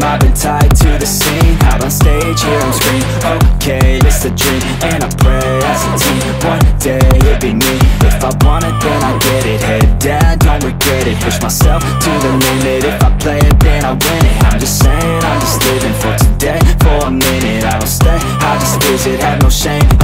a team I've been tied to the scene. Out on stage, here I'm scream Okay, this a dream And I pray as a team. One day, it be me. If I want it, then I get it. Head down, don't regret it. Push myself to the limit. If I play it, then I win it. I'm just saying, I'm just living for today. For a minute, I don't stay. I just visit, have no shame